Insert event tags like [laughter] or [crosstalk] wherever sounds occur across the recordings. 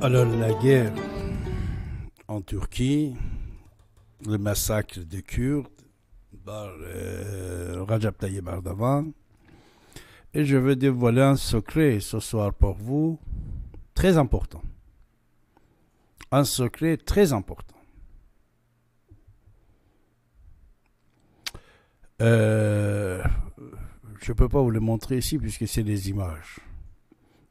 Alors la guerre en Turquie, le massacre des Kurdes par euh, Rajab Tayyip. Et je vais dévoiler un secret ce soir pour vous, très important. Un secret très important. Euh, je ne peux pas vous le montrer ici puisque c'est des images.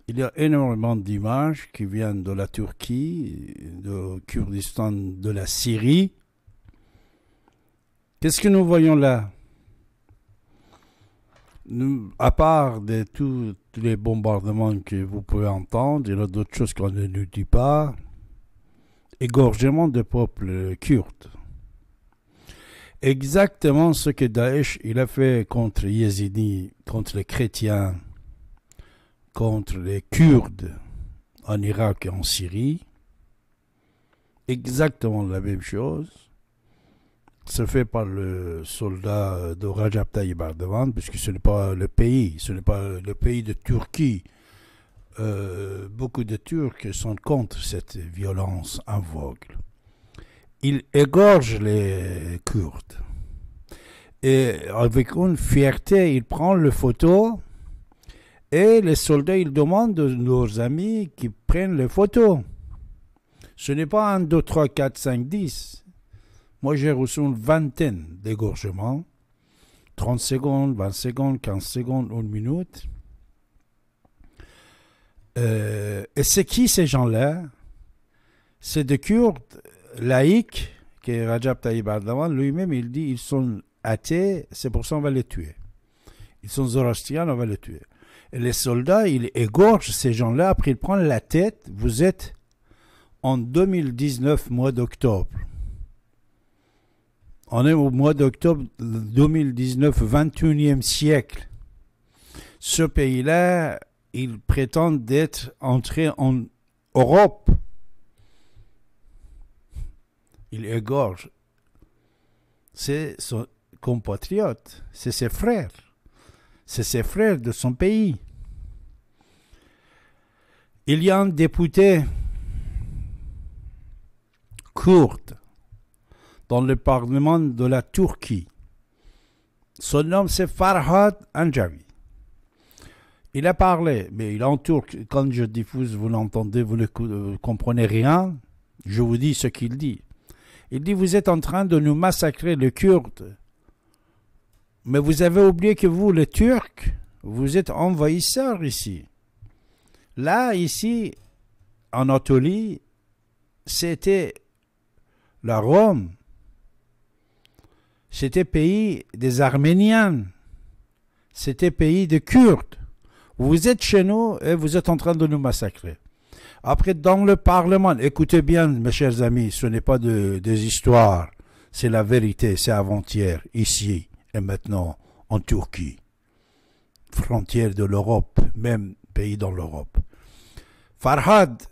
Il y a énormément d'images qui viennent de la Turquie, de Kurdistan, de la Syrie. Qu'est-ce que nous voyons là? À part de tous les bombardements que vous pouvez entendre, il y a d'autres choses qu'on ne nous dit pas. Égorgement de peuples kurdes. Exactement ce que Daesh il a fait contre les Yézidis, contre les chrétiens, contre les Kurdes en Irak et en Syrie. Exactement la même chose se fait par le soldat de Rajab Tayyip puisque ce n'est pas le pays, ce n'est pas le pays de Turquie. Euh, beaucoup de Turcs sont contre cette violence aveugle. Il égorge les Kurdes. Et avec une fierté, il prend le photo et les soldats, ils demandent de leurs amis qui prennent les photos. Ce n'est pas un, deux, trois, quatre, cinq, dix. Moi, j'ai reçu une vingtaine d'égorgements. 30 secondes, 20 secondes, 15 secondes, une minute. Euh, et c'est qui ces gens-là? C'est des Kurdes laïcs, que Rajab Tayyip Erdogan lui-même, il dit ils sont athées, c'est pour ça qu'on va les tuer. Ils sont zoroastriens, on va les tuer. Les soldats, ils égorgent ces gens-là, après ils prennent la tête. Vous êtes en 2019, mois d'octobre. On est au mois d'octobre 2019, 21e siècle. Ce pays-là, ils prétendent d'être entrés en Europe. Il égorge. C'est son compatriote, c'est ses frères c'est ses frères de son pays. Il y a un député kurde dans le parlement de la Turquie. Son nom c'est Farhad Anjavi. Il a parlé, mais il est en turc. Quand je diffuse, vous l'entendez, vous ne euh, comprenez rien. Je vous dis ce qu'il dit. Il dit Vous êtes en train de nous massacrer, les Kurdes. Mais vous avez oublié que vous, les Turcs, vous êtes envahisseurs ici. Là, ici, en Anatolie, c'était la Rome. C'était pays des Arméniens. C'était pays des Kurdes. Vous êtes chez nous et vous êtes en train de nous massacrer. Après, dans le Parlement, écoutez bien, mes chers amis, ce n'est pas de, des histoires, c'est la vérité, c'est avant-hier, ici et maintenant en Turquie, frontière de l'Europe, même pays dans l'Europe. Farhad,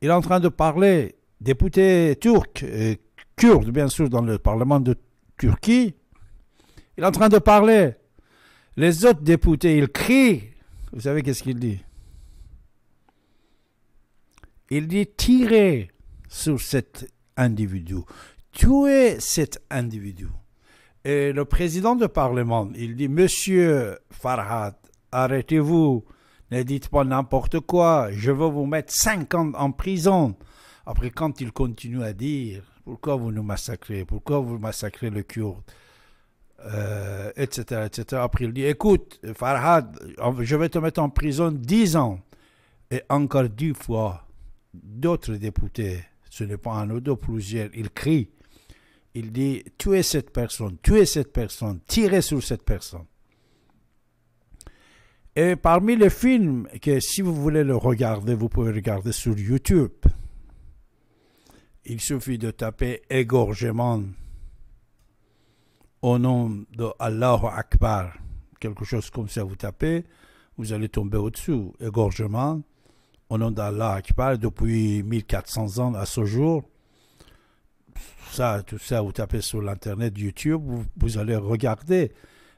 il est en train de parler, député turc, et kurde bien sûr dans le Parlement de Turquie, il est en train de parler. Les autres députés, ils crient. Vous savez qu'est-ce qu'il dit? Il dit tirer sur cet individu, tuer cet individu. Et le président du Parlement, il dit Monsieur Farhad, arrêtez-vous, ne dites pas n'importe quoi, je veux vous mettre 5 ans en prison. Après, quand il continue à dire Pourquoi vous nous massacrez Pourquoi vous massacrez le Kurde euh, etc., etc. Après, il dit Écoute, Farhad, je vais te mettre en prison 10 ans. Et encore dix fois, d'autres députés, ce n'est pas un ou deux, plusieurs, ils crient il dit tuez cette personne, tuez cette personne, tirez sur cette personne. Et parmi les films que si vous voulez le regarder, vous pouvez regarder sur YouTube. Il suffit de taper égorgement au nom de Allahu Akbar, quelque chose comme ça vous tapez, vous allez tomber au-dessous. Égorgement au nom d'Allah Akbar depuis 1400 ans à ce jour tout ça, vous tapez sur l'internet YouTube, vous, allez regarder.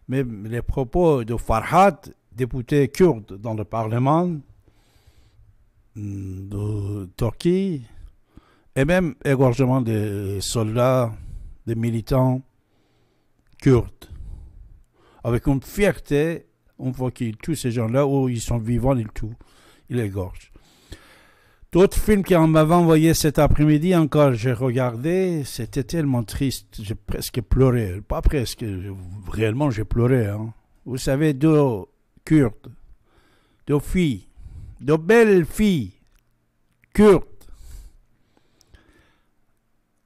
Mais les propos de Farhad, député kurde dans le Parlement, mm, de Turquie, et même égorgement des soldats, des militants kurdes, avec une fierté, on voit que tous ces gens-là, où ils sont vivants, ils tout, ils égorgent. D'autres films qu'on m'avait envoyé cet après-midi encore, j'ai regardé, c'était tellement triste, j'ai presque pleuré. Pas presque, réellement j'ai pleuré. Hein. Vous savez, deux Kurdes, deux filles, deux belles filles kurdes.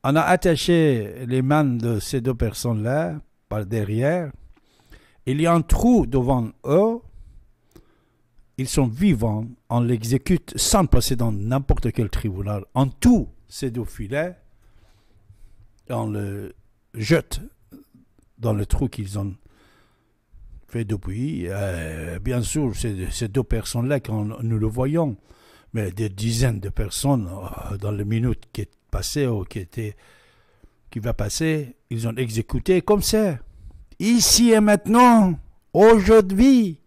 On a attaché les mains de ces deux personnes-là par derrière. Il y a un trou devant eux ils sont vivants, on l'exécute sans passer dans n'importe quel tribunal. En tout, ces deux filets, on le jette dans le trou qu'ils ont fait depuis. Euh, bien sûr, ces deux personnes-là, quand nous le voyons, mais des dizaines de personnes euh, dans les minutes qui est passées ou qui, était, qui va passer, ils ont exécuté comme ça. Ici et maintenant, aujourd'hui,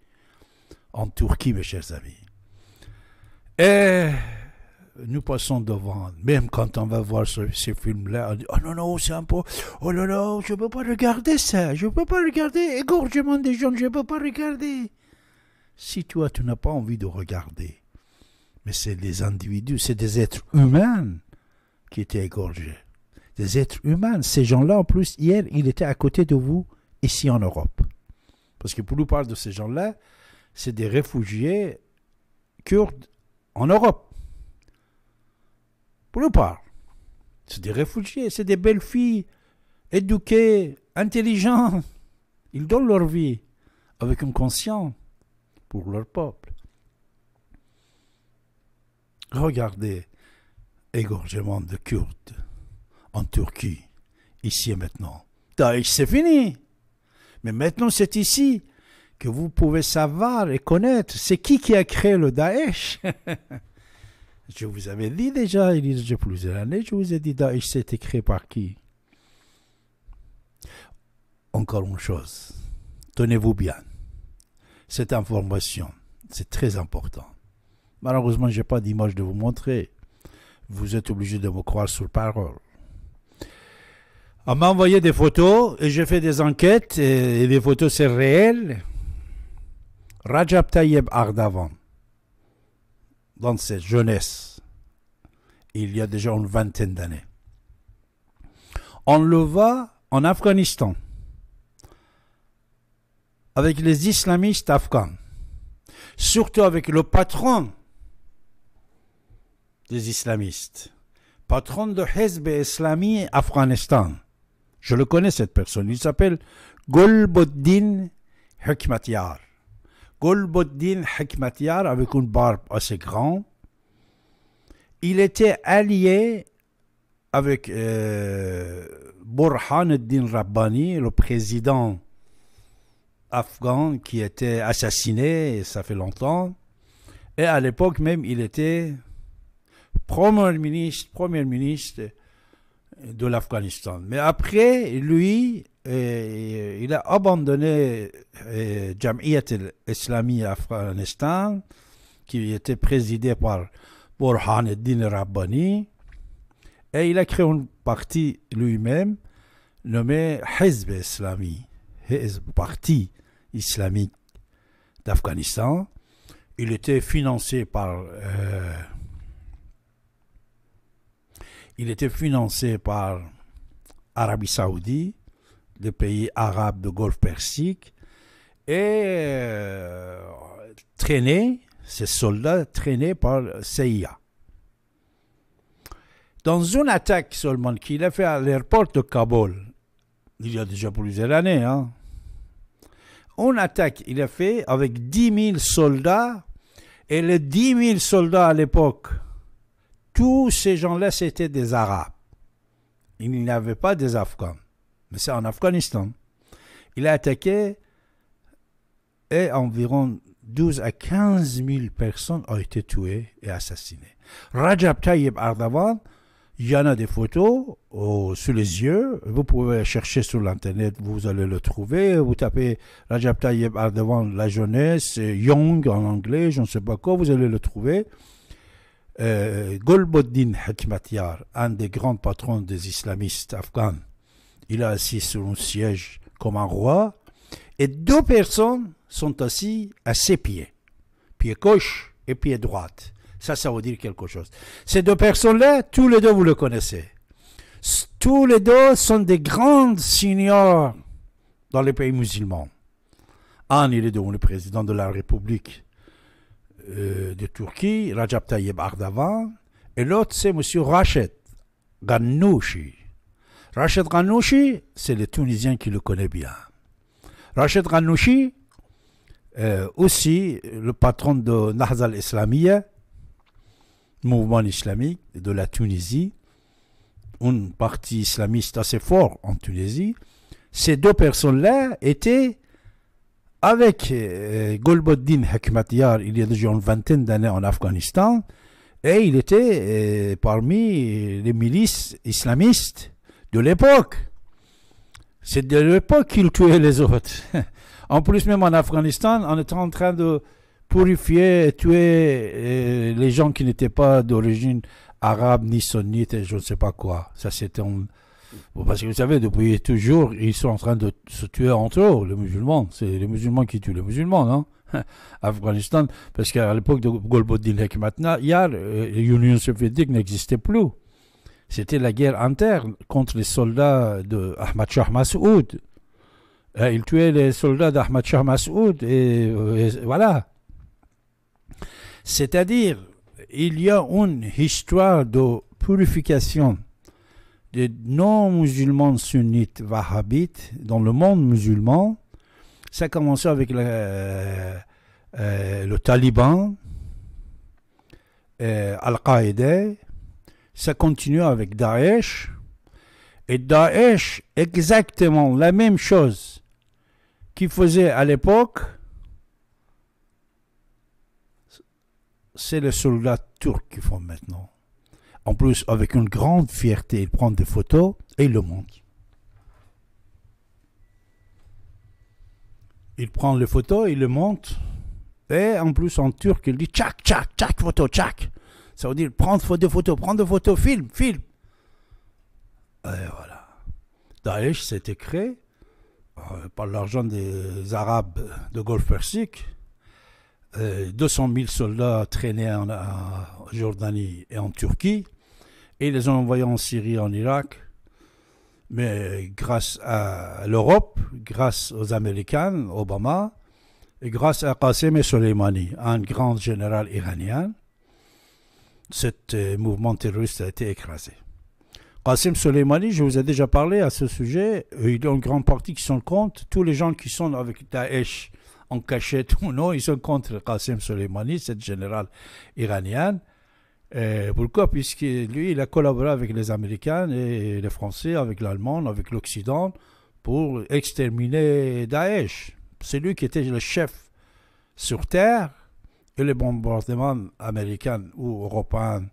en Turquie, mes chers amis. Et nous passons devant, même quand on va voir ces films-là, on dit Oh non, non, c'est un peu. Oh là là, je ne peux pas regarder ça, je ne peux pas regarder égorgement des gens, je ne peux pas regarder. Si toi, tu n'as pas envie de regarder, mais c'est des individus, c'est des êtres humains qui étaient égorgés. Des êtres humains. Ces gens-là, en plus, hier, ils étaient à côté de vous, ici en Europe. Parce que pour nous parler de ces gens-là, c'est des réfugiés kurdes en Europe. Pour le parle. C'est des réfugiés, c'est des belles filles, éduquées, intelligentes. Ils donnent leur vie avec une conscience pour leur peuple. Regardez, égorgement de Kurdes en Turquie, ici et maintenant. Daesh, c'est fini. Mais maintenant, c'est ici que vous pouvez savoir et connaître. C'est qui qui a créé le Daesh [laughs] Je vous avais dit déjà, il y a plusieurs années, je vous ai dit Daesh, c'était créé par qui? Encore une chose, tenez-vous bien. Cette information, c'est très important. Malheureusement, je n'ai pas d'image de vous montrer. Vous êtes obligé de me croire sur parole. On m'a envoyé des photos et j'ai fait des enquêtes et les photos c'est réel. Rajab Tayyip Ardavan, dans cette jeunesse, il y a déjà une vingtaine d'années, on le voit en Afghanistan avec les islamistes afghans, surtout avec le patron des islamistes, patron de Hezb Islami Afghanistan. Je le connais cette personne, il s'appelle Golbuddin Hikmatyar. Golbuddin Hikmatyar, avec une barbe assez grande, il était allié avec euh, Burhan al-Din Rabbani, le président afghan qui était assassiné, ça fait longtemps. Et à l'époque même, il était premier ministre de l'Afghanistan. Mais après, lui, il a abandonné euh, Jamiyat al-Islami Afghanistan, qui était présidé par Burhan al-Din Rabbani, et il a créé une partie lui-même nommée Hizb Islami, Hizb, parti islamique d'Afghanistan. Il était financé par euh, il était financé par Arabie Saoudite des pays arabes de Golfe Persique, et euh, traînés, ces soldats traînés par CIA. Dans une attaque seulement qu'il a fait à l'aéroport de Kaboul, il y a déjà plusieurs années, hein, une attaque il a fait avec 10 000 soldats, et les 10 000 soldats à l'époque, tous ces gens-là, c'était des Arabes. Il n'y avait pas des Afghans mais c'est en Afghanistan. Il a attaqué et environ 12 à 15 000 personnes ont été tuées et assassinées. Rajab Tayyip Ardavan, il y en a des photos oh, sous les yeux. Vous pouvez chercher sur l'internet, vous allez le trouver. Vous tapez Rajab Tayyip Ardavan, la jeunesse, Young en anglais, je ne sais pas quoi, vous allez le trouver. euh, Golboddin Hekmatyar, un des grands patrons des islamistes afghans, il est assis sur un siège comme un roi, et deux personnes sont assises à ses pieds, pied gauche et pied droite. Ça, ça veut dire quelque chose. Ces deux personnes-là, tous les deux, vous le connaissez. Tous les deux sont des grands seigneurs dans les pays musulmans. Un, il est devenu le président de la République euh, de Turquie, Rajab Tayyip Erdogan, et l'autre, c'est M. Rachet Ghanouchi. Rachet Ghanouchi, c'est le Tunisien qui le connaît bien. Rachet Ghanouchi, euh, aussi le patron de Nahza al-Islamiyya, mouvement islamique de la Tunisie, une partie islamiste assez fort en Tunisie. Ces deux personnes-là étaient avec euh, Golboddin Hekmatyar il y a déjà une vingtaine d'années en Afghanistan, et il était euh, parmi les milices islamistes de l'époque. C'est de l'époque qu'il tuait les autres. [laughs] en plus, même en Afghanistan, on était en train de purifier et tuer euh, les gens qui n'étaient pas d'origine arabe ni sunnite et je ne sais pas quoi. Ça, c'était Parce que vous savez, depuis toujours, ils sont en train de se tuer entre eux, les musulmans. C'est les musulmans qui tuent les musulmans, non [laughs] Afghanistan, parce qu'à l'époque de Golbodin maintenant, l'Union soviétique n'existait plus. C'était la guerre interne contre les soldats de Ahmad Shah Massoud. Euh, ils tuaient les soldats d'Ahmad Shah Massoud et, et voilà. C'est-à-dire, il y a une histoire de purification des non-musulmans sunnites wahhabites dans le monde musulman. Ça a commencé avec le, euh, euh, le Taliban, euh, Al-Qaïda, ça continue avec Daesh. Et Daesh, exactement la même chose qu'il faisait à l'époque, c'est les soldats turcs qui font maintenant. En plus, avec une grande fierté, ils prennent des photos et ils le montrent. Ils prennent les photos, ils le montrent. Et en plus, en turc, il dit tchak, tchak, tchak, photo, tchak. Ça veut dire prendre des photos, prendre des photos, film, film. Et voilà. Daesh s'était créé euh, par l'argent des Arabes de Golfe Persique 200 euh, 000 soldats traînés en, Jordanie et en Turquie, et ils les ont envoyés en Syrie en Irak. Mais grâce à l'Europe, grâce aux Américains, Obama, et grâce à Qasem Soleimani, un grand général iranien, ce euh, mouvement terroriste a été écrasé. Qasem Soleimani, je vous ai déjà parlé à ce sujet, il y a une grande partie qui sont contre, tous les gens qui sont avec Daesh en cachette ou non, ils sont contre Qasem Soleimani, cette générale iranienne. pourquoi? Puisque lui, il a collaboré avec les Américains et les Français, avec l'Allemand, avec l'Occident, pour exterminer Daesh. C'est lui qui était le chef sur Terre et les bombardements américains ou européens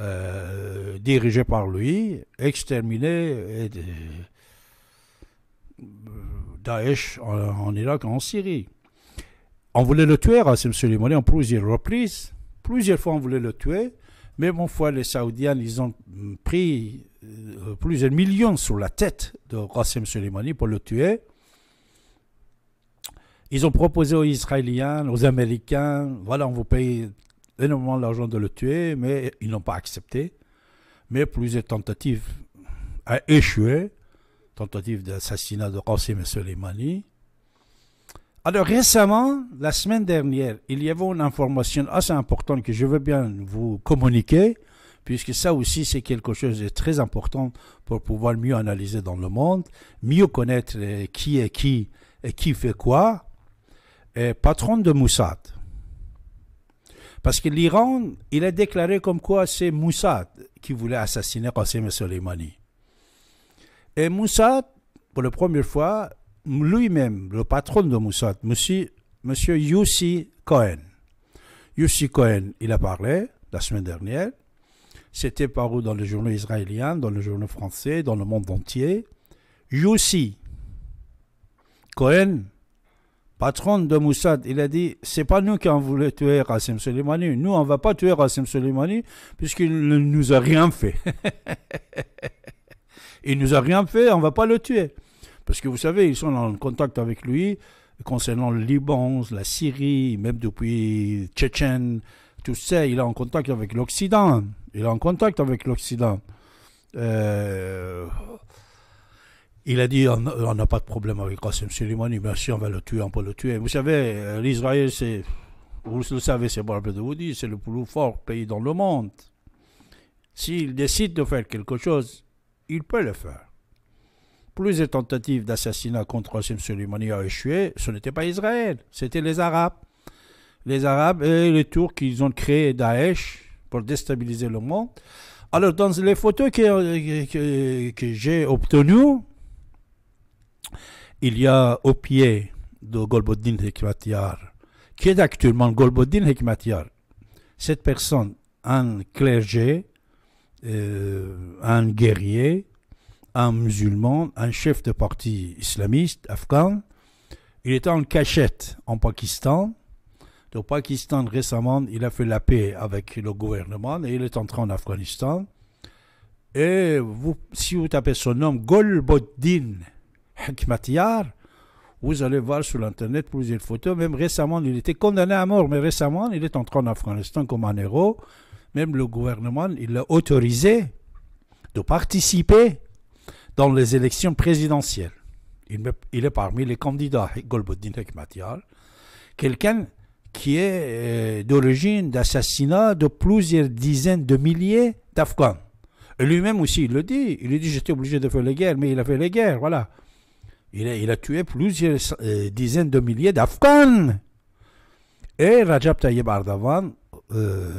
euh, dirigés par lui exterminaient Daesh en, Irak, en Syrie. On voulait le tuer, Rasim Soleimani, en plusieurs reprises. Plusieurs fois, on voulait le tuer. Mais une fois, les Saoudiens, ils ont pris euh, plusieurs millions sur la tête de Qasem Soleimani pour le tuer. Ils ont proposé aux Israéliens, aux Américains, voilà, on vous paye énormément d'argent de le tuer, mais ils n'ont pas accepté. Mais plusieurs tentatives ont échoué tentative d'assassinat de Qassim Soleimani. Alors récemment, la semaine dernière, il y avait une information assez importante que je veux bien vous communiquer, puisque ça aussi c'est quelque chose de très important pour pouvoir mieux analyser dans le monde, mieux connaître euh, qui est qui et qui fait quoi. Et patron de Moussad. Parce que l'Iran, il a déclaré comme quoi c'est Moussad qui voulait assassiner Qassim Soleimani. Et Moussad, pour la première fois, lui-même, le patron de Moussad, monsieur, monsieur Yussi Cohen. Yussi Cohen, il a parlé la semaine dernière. C'était paru dans les journaux israéliens, dans les journaux français, dans le monde entier. Yussi Cohen, patron de Moussad, il a dit c'est pas nous qui avons voulu tuer Qasem Soleimani. Nous, on va pas tuer Qasem Soleimani puisqu'il ne nous a rien fait. [laughs] il nous a rien fait, on va pas le tuer. Parce que vous savez, ils sont en contact avec lui concernant le Liban, la Syrie, même depuis Tchétchène, tout ça, il est en contact avec l'Occident. Il est en contact avec l'Occident. Euh, il a dit on n'a pas de problème avec Qasem Soleimani, mais si on va le tuer, on peut le tuer. Vous savez, euh, l'Israël, c'est, vous le savez, c'est de vous dire, c'est le plus fort pays dans le monde. S'il décide de faire quelque chose, il peut le faire. Plusieurs tentatives d'assassinat contre Qasem Soleimani ont échoué. Ce n'était pas Israël, c'était les Arabes. Les Arabes et les Turcs, ils ont créé Daesh pour déstabiliser le monde. Alors, dans les photos que j'ai obtenues, il y a au pied de Golboddin Hekmatyar, qui est actuellement Golboddin Hekmatyar, cette personne, un clergé, euh, un guerrier, un musulman, un chef de parti islamiste afghan. Il était en cachette en Pakistan. Au Pakistan, récemment, il a fait la paix avec le gouvernement et il est entré en Afghanistan. Et si vous tapez son nom, Golboddin Hekmatyar, vous allez voir sur Internet plusieurs photos. Même récemment, il était condamné à mort, mais récemment, il est entré en Afghanistan comme un héros. Même le gouvernement, il l'a autorisé de participer dans les élections présidentielles. Il, est parmi les candidats, Golbuddin Hekmatyar, quelqu'un qui est euh, d'origine d'assassinat de plusieurs dizaines de milliers d'Afghans. Lui-même aussi, il le dit. Il dit J'étais obligé de faire les guerres, mais il a fait les guerres, voilà. Il a, tué plusieurs euh, dizaines de milliers d'Afghans. Et Rajab Tayyip Ardavan, euh,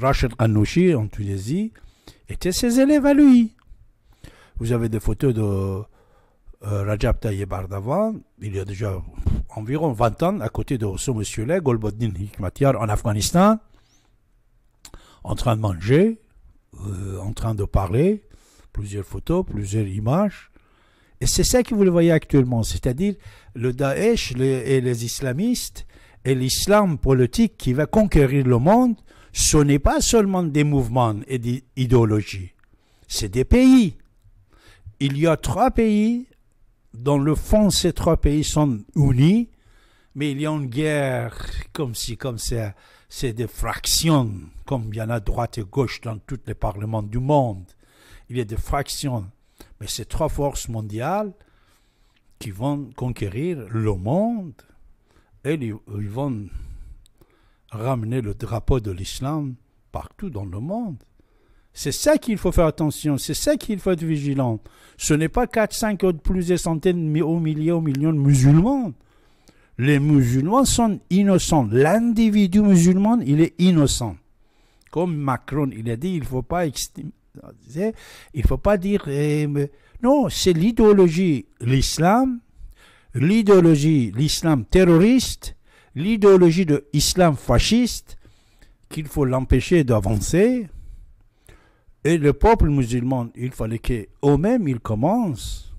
Rachid Ghanouchi en Tunisie, étaient ses élèves à lui. Vous avez des photos de euh, Rajab Tayyip Ardavan, il y a déjà environ 20 ans, à côté de ce monsieur-là, Golboddin Hikmatyar, en Afghanistan, en train de manger, euh, en train de parler, plusieurs photos, plusieurs images. Et c'est ça que vous le voyez actuellement, c'est-à-dire le Daesh et les islamistes et l'islam politique qui va conquérir le monde, ce n'est pas seulement des mouvements et des idéologies, c'est des pays. Il y a trois pays, dans le fond, ces trois pays sont unis, mais il y a une guerre comme si, comme ça, c'est des fractions, comme il y en a droite et gauche dans tous les parlements du monde. Il y a des fractions. Mais ces trois forces mondiales qui vont conquérir le monde et ils vont ramener le drapeau de l'islam partout dans le monde. C'est ça qu'il faut faire attention, c'est ça qu'il faut être vigilant. Ce n'est pas 4, 5 ou plusieurs centaines, aux milliers, aux millions de musulmans les musulmans sont innocents. L'individu musulman, il est innocent. Comme Macron, il a dit, il ne faut pas il faut pas dire eh, non, c'est l'idéologie l'islam, l'idéologie l'islam terroriste, l'idéologie de l'islam fasciste qu'il faut l'empêcher d'avancer. Et le peuple musulman, il fallait qu'eux-mêmes ils commencent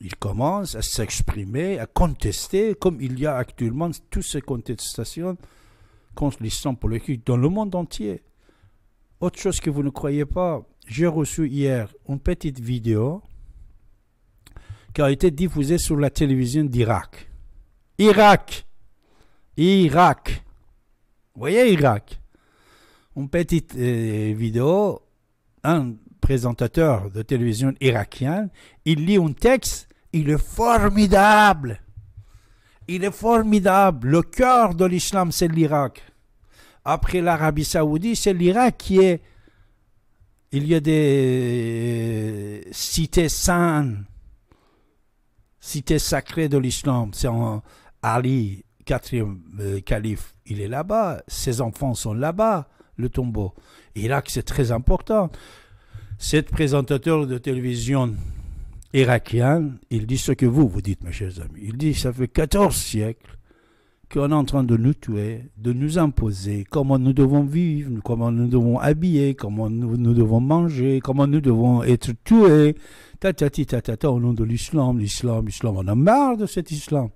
il commence à s'exprimer, à contester, comme il y a actuellement toutes ces contestations contre l'islam politique dans le monde entier. Autre chose que vous ne croyez pas, j'ai reçu hier une petite vidéo qui a été diffusée sur la télévision d'Irak. Irak Irak Vous voyez Irak? Une petite euh, vidéo, un présentateur de télévision irakien, il lit un texte, il est formidable. Il est formidable. Le cœur de l'islam, c'est l'Irak. Après l'Arabie saoudite, c'est l'Irak qui est... Il y a des cités saintes, cités sacrées de l'islam. C'est Ali, quatrième euh, calife, il est là-bas. Ses enfants sont là-bas, le tombeau. Irak, c'est très important. Cet présentateur de télévision irakien, il dit ce que vous, vous dites, mes chers amis. Il dit, ça fait 14 siècles qu'on est en train de nous tuer, de nous imposer comment nous devons vivre, comment nous devons habiller, comment nous, devons manger, comment nous devons être tués, ta ta ta ta ta, au nom de l'islam, l'islam, l'islam. On a marre de cet islam.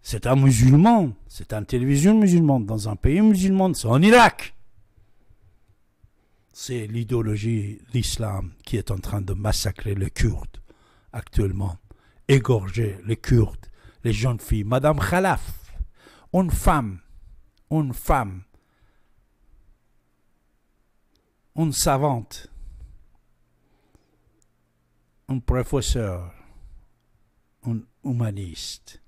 C'est un musulman, c'est une télévision musulmane dans un pays musulman, c'est en Irak. C'est l'idéologie, l'islam qui est en train de massacrer les Kurdes actuellement, égorger les Kurdes, les jeunes filles. Madame Khalaf, une femme, une femme, une savante, un professeur, un humaniste.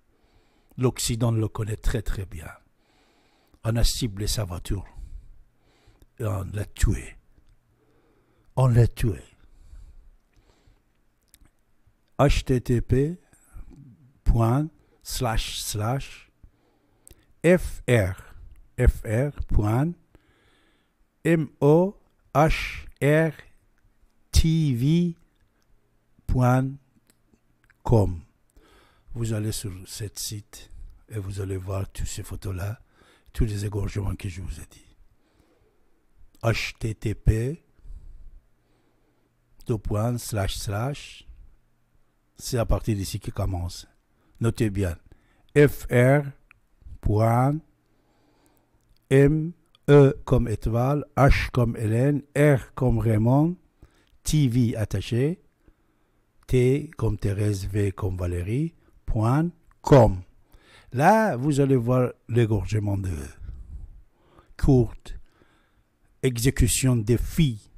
L'Occident le connaît très très bien. On a ciblé sa voiture on l'a tué. On l'a tué. http slash slash fr fr m o .com. Vous allez sur ce site et vous allez voir toutes ces photos-là, tous les égorgements que je vous ai dit. http slash slash c'est à partir d'ici qui commence. Notez bien. fr m e comme étoile, h comme Hélène, r comme Raymond, TV attaché, T comme Thérèse, V comme Valérie, point com. Là, vous allez voir l'égorgement de courte exécution des filles,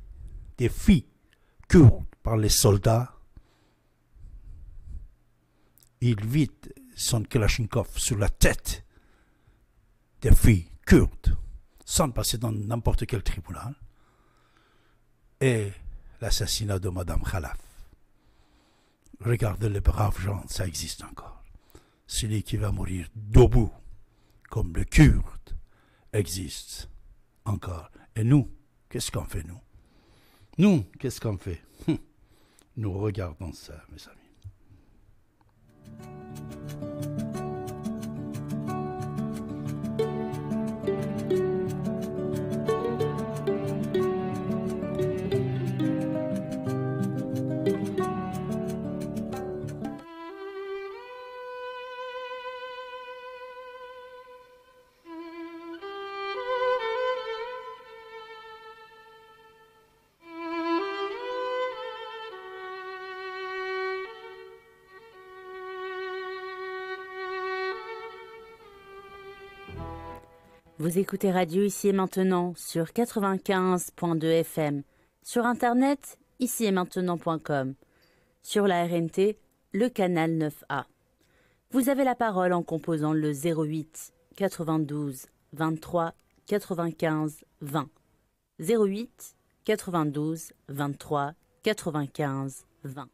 des filles kurdes par les soldats. Il vide son Kalachnikov sur la tête des filles kurdes, sans passer dans n'importe quel tribunal. Et l'assassinat de Madame Khalaf. Regardez les braves gens, ça existe encore. Celui qui va mourir debout, comme le Kurde, existe encore. Et nous, qu'est-ce qu'on fait, nous? Nous, qu'est-ce qu'on fait? Hum. Nous regardons ça, mes amis. うん。Vous écoutez Radio ici et maintenant sur 95.2 FM, sur internet ici et maintenant.com, sur la RNT, le canal 9A. Vous avez la parole en composant le 08 92 23 95 20. 08 92 23 95 20.